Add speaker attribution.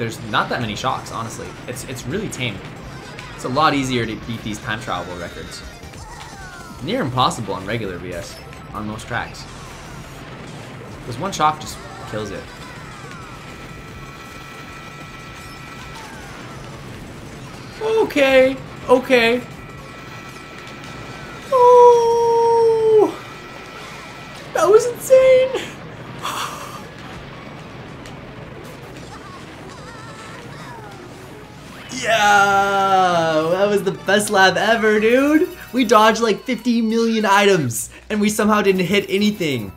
Speaker 1: There's not that many shocks, honestly. It's it's really tame. It's a lot easier to beat these time trial records. Near impossible on regular VS, on most tracks. Because one shock just kills it. Okay, okay. Oh, that was insane. Yeah, that was the best lap ever, dude. We dodged like 50 million items, and we somehow didn't hit anything.